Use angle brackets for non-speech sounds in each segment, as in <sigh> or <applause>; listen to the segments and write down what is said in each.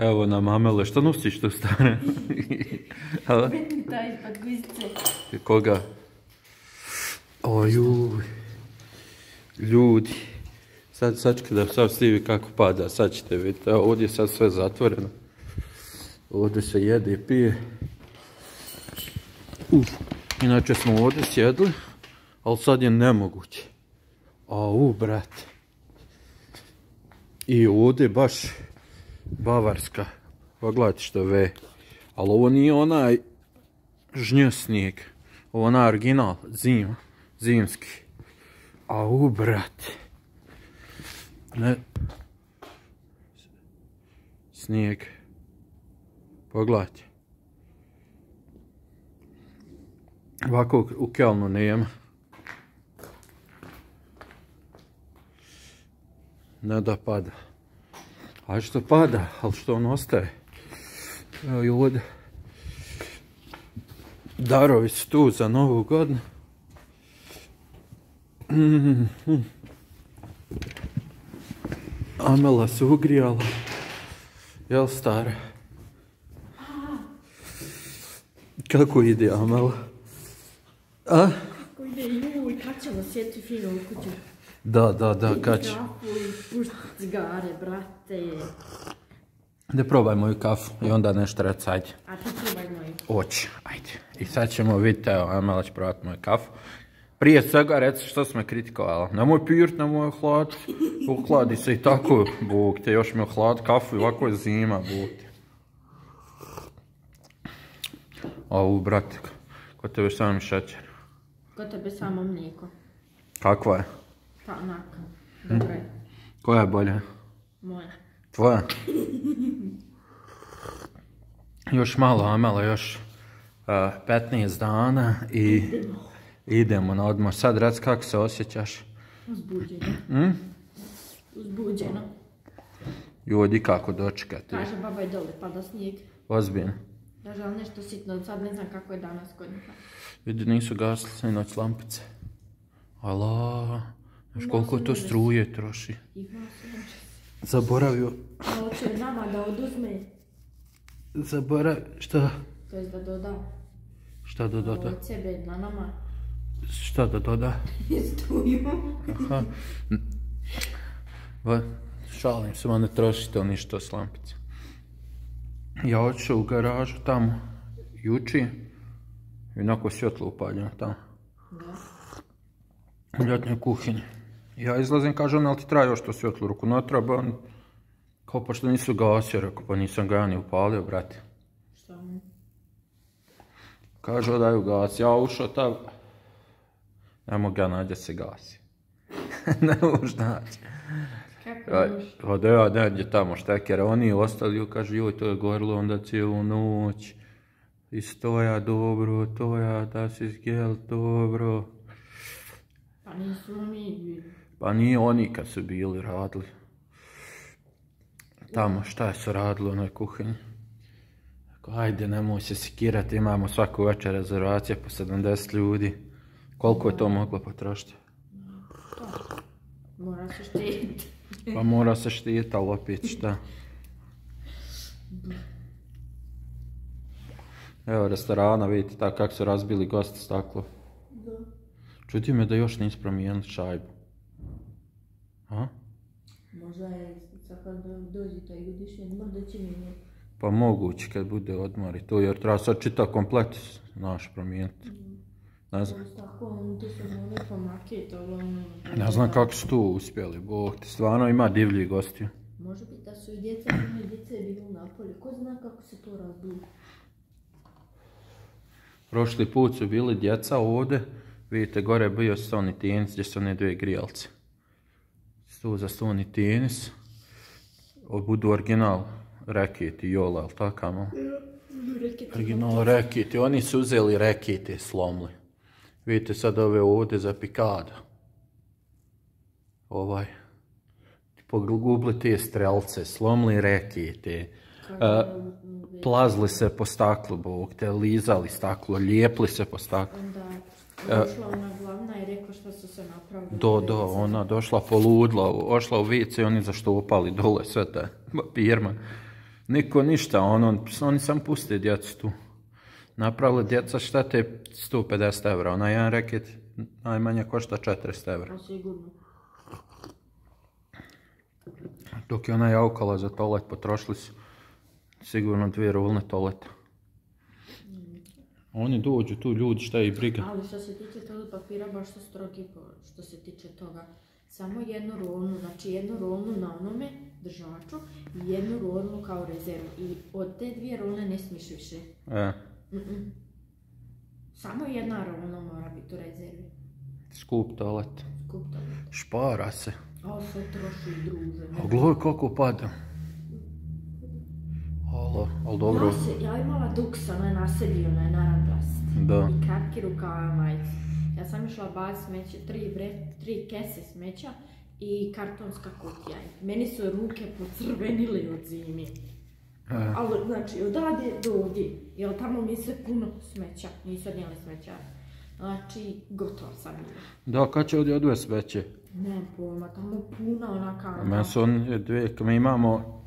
Evo nam Amele, što nosiš tu stane? A? Taj. Koga? O, juj. Ljudi. Sad, sad da sad stivi kako pada, sad ćete vidjeti. Evo, ovdje je sad sve zatvoreno. Ovdje se jede i pije. Uf. Inače smo ovdje sjedli, ali sad je nemoguće. A u, brate. I ovdje baš Bavarska. Pogledajte što ve. Ali ovo nije onaj žnj snijeg. Ovo je onaj original, zima, zimski. A u, brate. Ne. Snijeg. Pogledajte. Ovako u- u Kelnu nema. Ne da pada. A što pada, ali što on ostaje. Evo i ovdje. Darovi su tu za novu godinu. <clears throat> Amela se ugrijala. Jel stara? Kako ide Amela? A? Kako ide, juj, kad ćemo sjeti fino u kuću? Da, da, da, kad će. Kafu i cigare, brate. Da probaj moju kafu i onda nešto reći, ajde. A ti probaj moju. Oći, ajde. I sad ćemo vidjeti, evo, Amela će probati moju kafu. Prije svega reci što si me kritikovala. Nemoj pirt, nemoj hlad. Uhladi se i tako, Bog te, još mi hlad kafu i ovako je zima, Bog te. Ovu, brate, kod tebe samo mi šećer. Kod tebe samo mlijeko. Kakva je? Pa onak. Dobro je. Koja je bolja? Moja. Tvoja? još malo, Amela, još uh, 15 dana i idemo na odmor. Sad rec kako se osjećaš. Uzbuđeno. Mm? Uzbuđeno. Ljudi kako dočekati. Kaže baba je dole, pada snijeg. Ozbiljno. Kaže, ali nešto sitno, sad ne znam kako je danas kod njega. Vidi, nisu gasili sve noć lampice. Ala, znaš koliko to struje troši. Zaboravio, hoće nama da oduzme, zaboravio, šta? to jest da doda Šta da doda? od sebe na nama Šta da doda? struju. Aha. Va, šalim se, ma ne trošite on ništa s lampice. Ja otišao u garažu tamo, juči, i onako svjetlo upaljeno tamo, Da. u ljetnoj kuhinji. Ja izlazim, kaže on, ali ti traje još to svjetlo, ruku ne treba, on, kao pa što nisu gasio, rekao, pa nisam ga ja ni upalio, brate. Šta mu? Kaže da je ugasi, ja ušao tam, ne mogu ja nađe se gasi. <laughs> ne mogu naći. Kako? Pa da ja nađe tamo štekere, oni ostali, kaže, joj, to je gorilo onda cijelu noć. I stoja dobro, toja, da si zgel dobro. Pa nisu mi bili. Pa nije oni kad su bili radili. Tamo, šta su radili u onoj kuhinji? Ajde, nemoj se sikirati, imamo svaku večer rezervacije po 70 ljudi. Koliko je to moglo potrošiti? Mora se štiti. <laughs> Pa mora se štiti, ali opet šta? Evo restorana, vidite tako kako su razbili gosti staklo. Da. Čuti me da još nisu promijenili šajbu. A? Možda je sad kad dođe taj godišnji odmor da će mi Pa moguće kad bude odmor i to, jer treba sad čitav komplet naš promijeniti. Ne znam, su ono... ne znam kako su tu uspjeli, bog ti, stvarno ima divlji gostiju. Može biti da su i djeca, i djeca je bilo na polju. Ko zna kako se to razbilo? Prošli put su bili djeca ovdje, vidite gore je bio stoni tenis gdje su one dvije grijalce. Tu za stoni tenis, ovo budu original reketi, jola, ali takamo? Original reketi, oni su uzeli rekete i slomili. Vidite sad ove ovdje za pikada. Ovaj. Pogubli te strelce, slomili rekete. E, plazili se po staklu, bog te, lizali staklo, lijepli se po staklu. Onda došla ona glavna i rekla što su se napravili. Do, do, ona došla poludla, ošla u vice i oni zaštopali dole sve te papirma. Niko ništa, ono, oni sam puste djecu tu. Napravili djeca štete 150 evra, onaj jedan reket najmanje košta 400 evra. Pa sigurno. Dok je onaj aukala za toalet potrošili su sigurno dvije rulne toaleta. Oni dođu tu ljudi, šta ih briga. Ali što se tiče toga papira, baš su strogi što se tiče toga. Samo jednu rolnu, znači jednu rolnu na onome držaču i jednu rolnu kao rezervu. I od te dvije rolne ne smiješ više. E. Samo jedna rolna mora biti u rezervi. skup toalet. Skup toga. Špara se. A sve troši druže. A gledaj kako pada. Alo, ali dobro. Ja, se, ja imala duks, ona je nasedio, ona je naranglast. Da. I kapki rukava majice. Ja sam išla baciti smeće, tri, bre, tri kese smeća i kartonska kutija. Meni su ruke pocrvenile od zimi. E, Ali, znači, odavde do ovdje, jer tamo mi sve puno smeća, nisu odnijeli smeća. Znači, gotova sam bila. Da, kad će ovdje odvesti veće? Nemam pojma, tamo puna ona kanta. Meni su oni dvije, mi imamo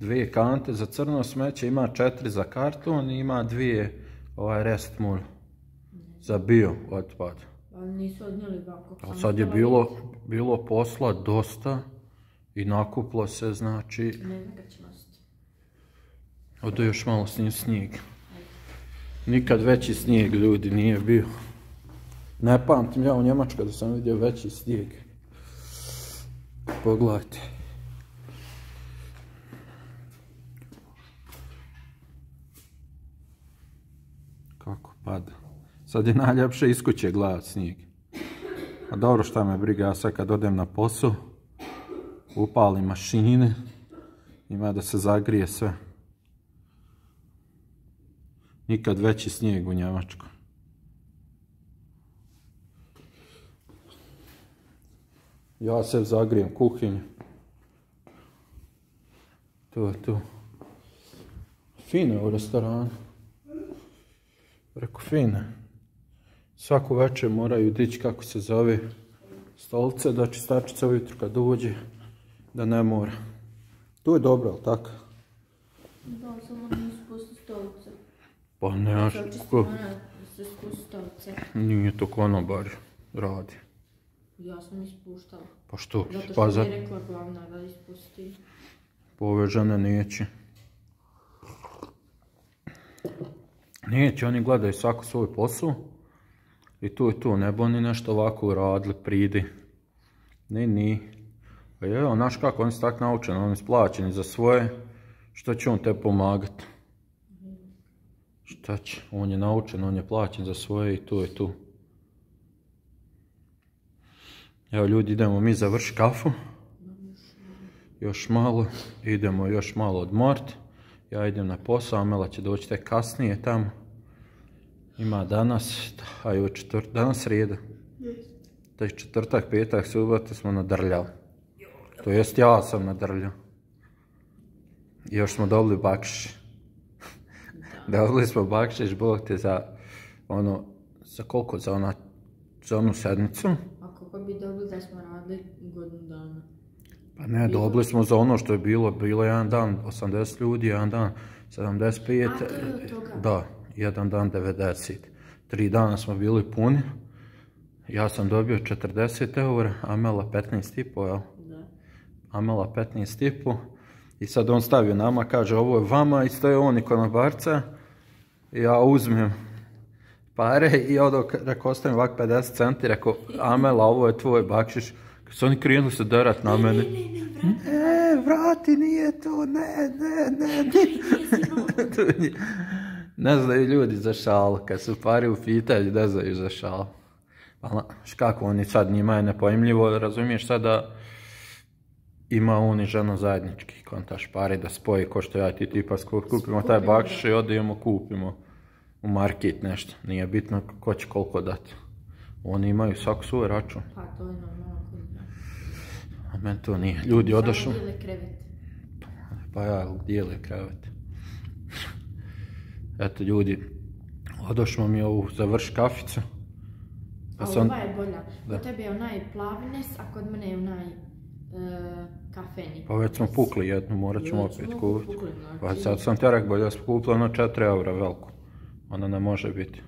dvije kante za crno smeće, ima četiri za karton i ima dvije ovaj rest mul za bio otpad. Ali nisu odnijeli. A sad je bilo, bilo posla dosta i nakuplo se, znači. Ne ode još malo s njim snijeg. Nikad veći snijeg ljudi nije bio. Ne pamtim ja u Njemačkoj da sam vidio veći snijeg. Pogledajte. Kako pada. Sad je najljepše iz kuće gledat snijeg. A dobro šta me briga, ja sad kad odem na posao, upalim mašine, ima da se zagrije sve. Nikad veći snijeg u Njemačkoj. Ja se zagrijem kuhinju. To je to. Fino je u restoranu. Preko fine. Svaku večer moraju dići kako se zove stolce da čistačica ujutro kad uđe da ne mora. To je dobro, ali tako? Da, samo nisu pusti stolice. Pa ne, Sad čisto ko, mora da se spusti stolice. nije to konobar radi. Ja sam ispuštala. Pa što? Zato što Pa mi za je rekla glavna da ispusti. pa ove žene neće. Neće, oni gledaju svaku svoj posao. I tu i tu, ne bi oni nešto ovako uradili, pridi. Ne, ni. Pa evo, znaš kako, oni su tak naučeni, oni su plaćeni za svoje. Što će on te pomagat? Šta će? On je naučen, on je plaćen za svoje i tu i tu. Evo ljudi, idemo mi završiti kafu. Još malo, idemo još malo odmort. Ja idem na posao, Amela će doći tek kasnije tamo. Ima danas, a je četvrt, danas srijeda. To je četvrtak, petak, subota smo nadrljali. To jest ja sam nadrljao. I još smo dobili bakšiš. <laughs> dobili smo bakšiš, Bog te za ono, za koliko, za, ona, za onu sedmicu. A kako bi dobili da smo radili godinu? Pa ne, dobili smo za ono što je bilo, bilo je jedan dan 80 ljudi, jedan dan 75, A, to je od toga. da, jedan dan 90. Tri dana smo bili puni, ja sam dobio 40 eura, Amela 15 i po, jel? Da. Amela 15 i po. I sad on stavio nama, kaže ovo je vama i stoje on i konobarca. Ja uzmem pare i odo, rekao, ostavim ovak 50 centi, rekao, Amela, ovo je tvoj bakšiš. Kad su oni krenuli se derat na mene. Ne, vrati, nije to, ne, ne, ne, ne. <laughs> Ne znaju ljudi za šalu, kad su pari u pitanju, ne znaju za. Ali, znaš kako oni sad, njima je nepojmljivo, razumiješ sad da ima on i žena zajednički kontaš pare da spoji ko što ja ti tipa skup- kupimo taj Skupimo, bakšiš i odijemo kupimo u market nešto. Nije bitno ko će koliko dati. Oni imaju svak svoj račun, Pa to je normalno. A meni to nije. Ljudi odošli, Samo krevet. pa ja dijele krevet. Eto ljudi, odošlo mi ovu završ kaficu. Pa sam, ova je bolja. Da. Kod tebe je onaj plavines, a kod mene je onaj... e, kafeni. Pa već smo pukli jednu, morat ćemo opet kupiti. znači. Pa sad sam te rekao da smo kupili ono 4 eura veliku. Ona ne može biti.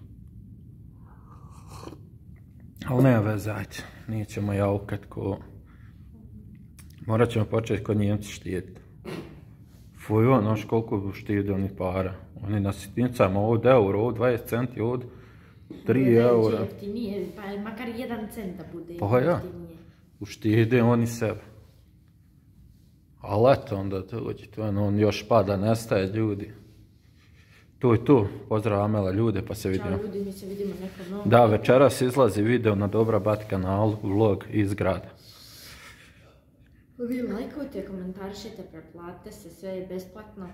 Ali nema veze, ajde. Nećemo jaukat ko... Morat ćemo početi kod njemci štijeti. Fuj, ono, znaš koliko štide oni para. Oni na sitnicama, ovdje euro, ovdje 20 centi, ovdje 3 eura. Jeftinije, pa makar jedan cent da bude Pa ja. Uštide oni sebe. Ali eto, onda dođe to, ono, on još pada, nestaje ljudi. Tu i tu, pozdrav Amela ljude, pa se vidimo. Ćao ljudi, mi se vidimo nekom novom. Da, večeras izlazi video na Dobra Bat kanalu, vlog iz grada. Vi lajkujte, komentarišite, preplatite se, sve je besplatno.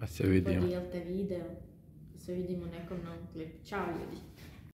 Pa se vidimo. Podijelite video. Se vidimo nekom novom klipu. Ćao ljudi.